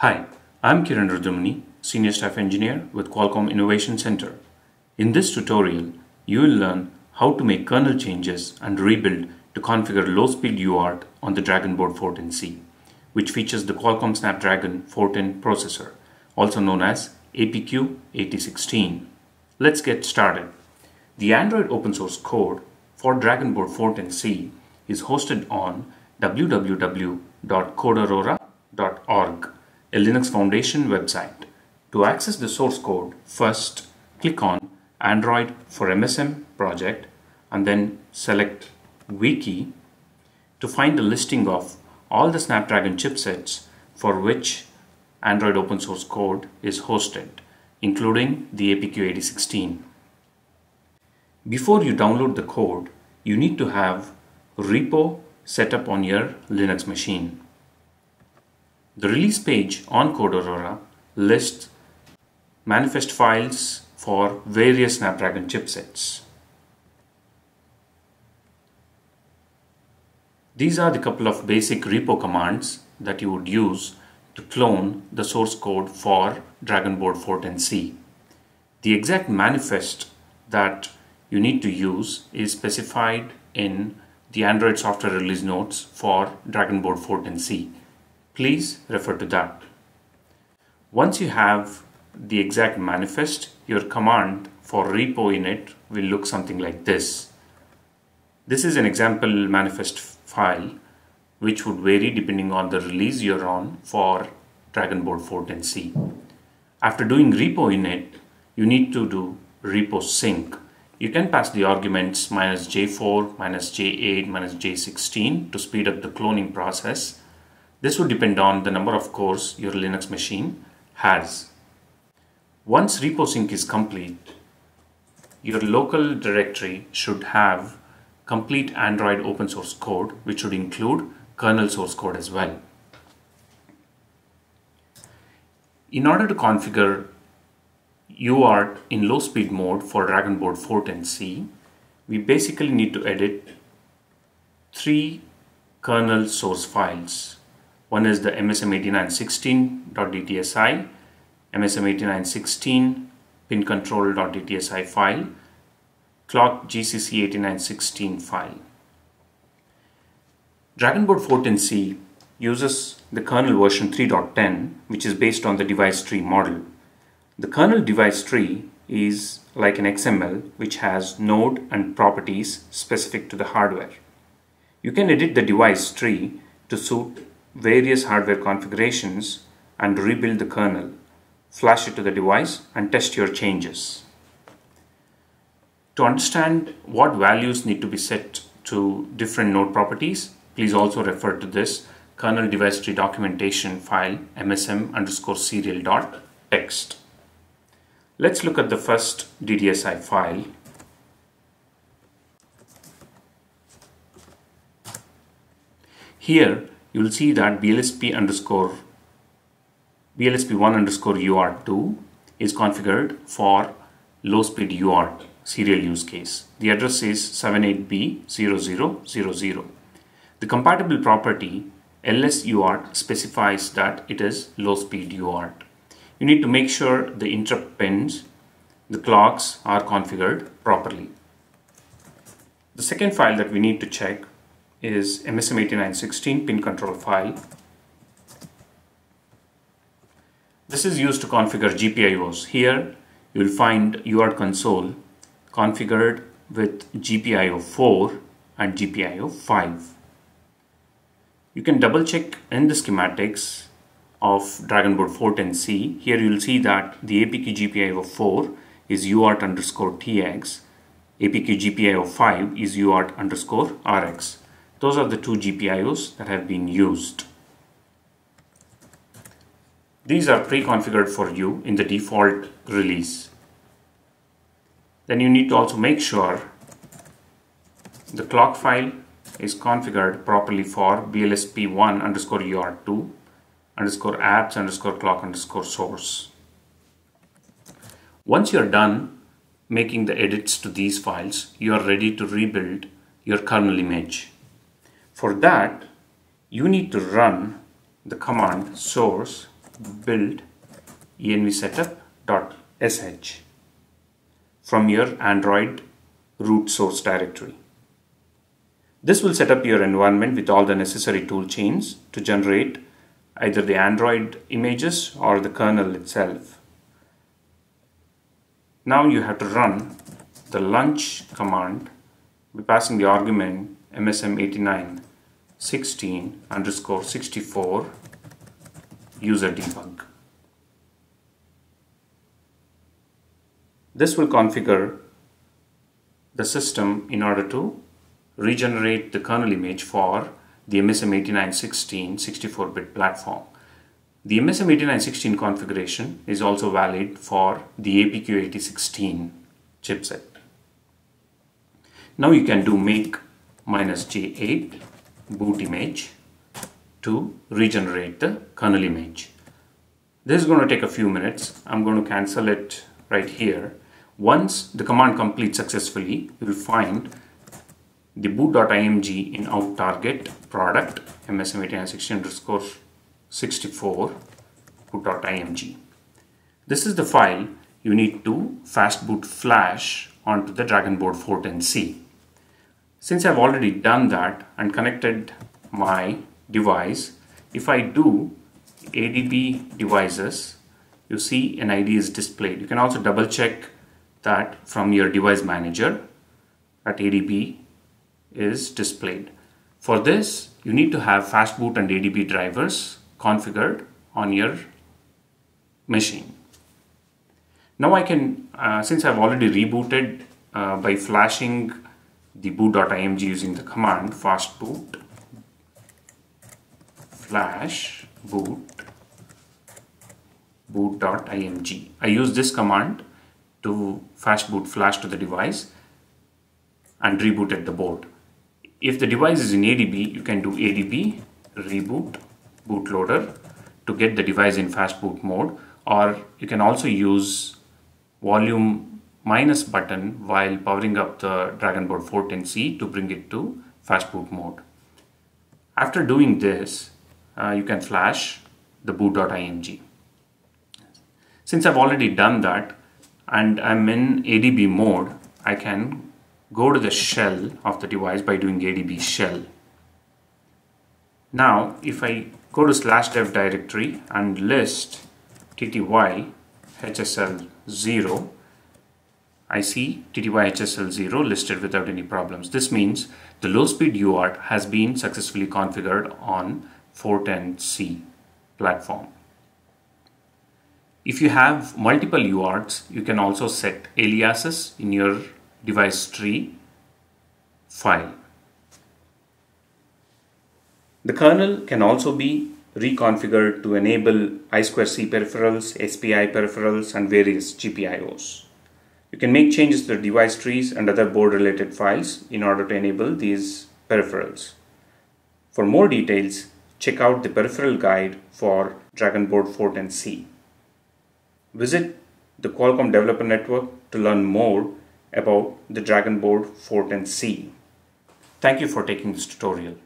Hi, I'm Kiran Rudumani, Senior Staff Engineer with Qualcomm Innovation Center. In this tutorial, you will learn how to make kernel changes and rebuild to configure low-speed UART on the Dragon Board 410C, which features the Qualcomm Snapdragon 410 processor, also known as APQ8016. Let's get started. The Android open source code for Dragon Board 410C is hosted on www.codeaurora.org, a Linux Foundation website. To access the source code, first click on Android for MSM project and then select Wiki to find the listing of all the Snapdragon chipsets for which Android open source code is hosted, including the APQ8016. Before you download the code, you need to have repo set up on your Linux machine. The release page on CodeAurora lists manifest files for various Snapdragon chipsets. These are the couple of basic repo commands that you would use to clone the source code for Dragon Board 410C. The exact manifest that you need to use is specified in the Android software release notes for Dragon Board 410C. Please refer to that. Once you have the exact manifest, your command for repo init will look something like this. This is an example manifest file which would vary depending on the release you're on for Dragon Board 410C. After doing repo init, you need to do repo sync you can pass the arguments minus J4, minus J8, minus J16 to speed up the cloning process. This would depend on the number of cores your Linux machine has. Once repo sync is complete, your local directory should have complete Android open source code, which should include kernel source code as well. In order to configure UART in low speed mode for Dragon Board 410C, we basically need to edit three kernel source files. One is the msm8916.dtsi, msm8916 pincontrol.dtsi file, clock gcc8916 file. Dragon Board 410C uses the kernel version 3.10 which is based on the device tree model. The kernel device tree is like an XML which has node and properties specific to the hardware. You can edit the device tree to suit various hardware configurations and rebuild the kernel, flash it to the device and test your changes. To understand what values need to be set to different node properties, please also refer to this kernel device tree documentation file msm underscore serial dot text. Let's look at the first DTSI file. Here you will see that BLSP underscore BLSP1 underscore UART2 is configured for low speed UART serial use case. The address is 78B0000. The compatible property LSUART specifies that it is low speed UART you need to make sure the interrupt pins, the clocks are configured properly. The second file that we need to check is MSM8916 pin control file. This is used to configure GPIOs. Here you will find UART console configured with GPIO 4 and GPIO 5. You can double check in the schematics of Dragon Board 410C. Here you'll see that the APQ GPIO 4 is UART underscore TX. APQ GPIO 5 is UART underscore RX. Those are the two GPIOs that have been used. These are pre-configured for you in the default release. Then you need to also make sure the clock file is configured properly for BLSP1 underscore UART2 underscore apps underscore clock underscore source. Once you're done making the edits to these files, you are ready to rebuild your kernel image. For that, you need to run the command source build envsetup.sh from your Android root source directory. This will set up your environment with all the necessary tool chains to generate either the Android images or the kernel itself. Now you have to run the lunch command by passing the argument msm8916 underscore 64 user debug. This will configure the system in order to regenerate the kernel image for the MSM8916 64-bit platform. The MSM8916 configuration is also valid for the APQ8016 chipset. Now you can do make minus J8 boot image to regenerate the kernel image. This is going to take a few minutes. I'm going to cancel it right here. Once the command completes successfully, you will find the boot.img in out target product msm8916 underscore 64 boot.img. This is the file you need to fast boot flash onto the Dragon Board 410C. Since I've already done that and connected my device, if I do ADB devices, you see an ID is displayed. You can also double check that from your device manager that ADB is displayed. For this, you need to have fastboot and ADB drivers configured on your machine. Now I can, uh, since I've already rebooted uh, by flashing the boot.img using the command fastboot flash boot boot.img. I use this command to fastboot flash to the device and rebooted the board. If the device is in ADB, you can do ADB reboot bootloader to get the device in fast boot mode or you can also use volume minus button while powering up the Dragon Board 410C to bring it to fast boot mode. After doing this, uh, you can flash the boot.img. Since I've already done that and I'm in ADB mode, I can go to the shell of the device by doing adb shell. Now, if I go to slash dev directory and list tty hsl 0, I see tty hsl 0 listed without any problems. This means the low speed UART has been successfully configured on 410C platform. If you have multiple UARTs, you can also set aliases in your device tree file. The kernel can also be reconfigured to enable I2C peripherals, SPI peripherals, and various GPIOs. You can make changes to the device trees and other board related files in order to enable these peripherals. For more details, check out the peripheral guide for Dragon Board 410C. Visit the Qualcomm Developer Network to learn more about the Dragon Board 410C. Thank you for taking this tutorial.